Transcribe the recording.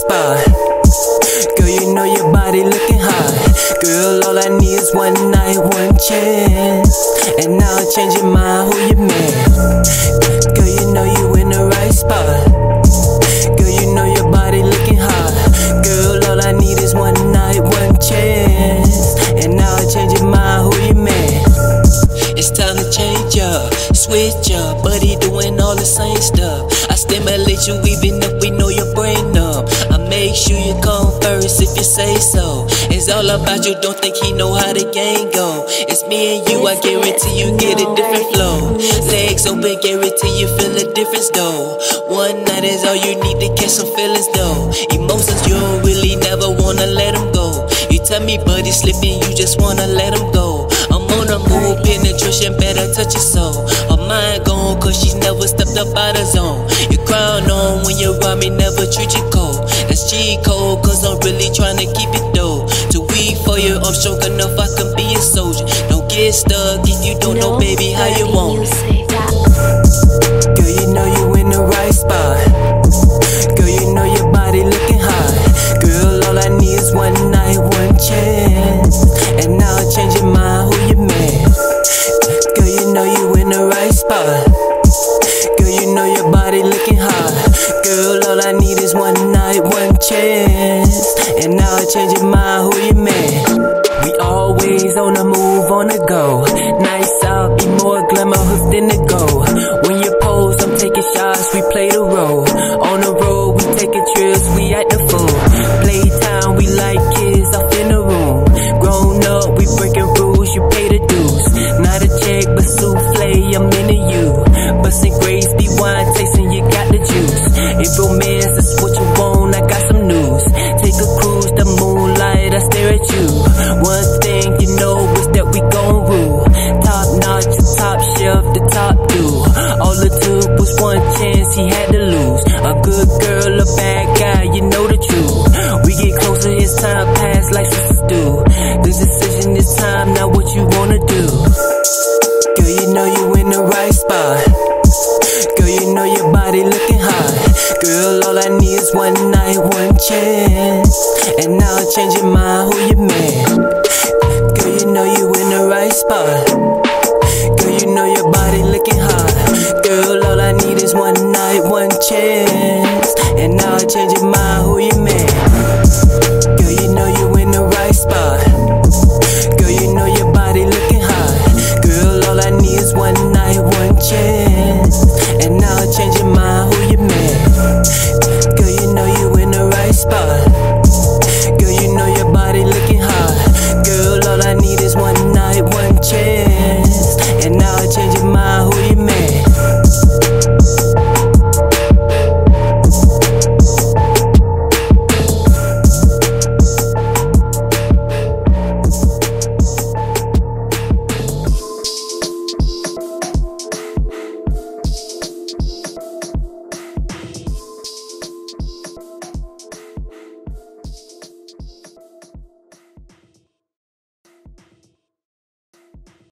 spot. Girl, you know your body looking hot. Girl, all I need is one night, one chance. And now I'm changing my who you man. Girl, you know you in the right spot. Girl, you know your body looking hot. Girl, all I need is one night, one chance. And now I'm changing my who you man. It's time to change up, switch up, buddy doing all the same stuff. I stimulate you even if we sure you come first if you say so. It's all about you, don't think he know how the game go. It's me and you, I guarantee you get a different flow. Legs open, guarantee you feel a difference though. One night is all you need to catch some feelings though. Emotions you don't really never wanna let them go. You tell me, buddy, slipping, you just wanna let them go. I'm on a move, penetration, better touch your soul. Her mind gone, cause she's never stepped up out of zone. You crown on when you around me, never treat you cold. That's code, cause I'm really trying to keep it though. To weed for you, I'm strong enough, I can be a soldier. Don't get stuck if you don't know, baby, how you want it. Chance. And now I change your mind, who you man? We always on the move, on the go. Nice out, be more glamorous than the go. When you pose, I'm taking shots, we play the role. On the road, we taking trips, we at the fool. Playtime, we like kids off in the room. Grown up, we breaking rules, you pay the dues. Not a check, but souffle, I'm into you. Bustin' grapes, be wine tasting, you got the juice. If romance right. Girl, you know your body looking hot. Girl, all I need is one night, one chance. And now I change your mind, who you man? Girl, you know you in the right spot. Girl, you know your body looking hot. Girl, all I need is one night, one chance. And now I change night, one chance.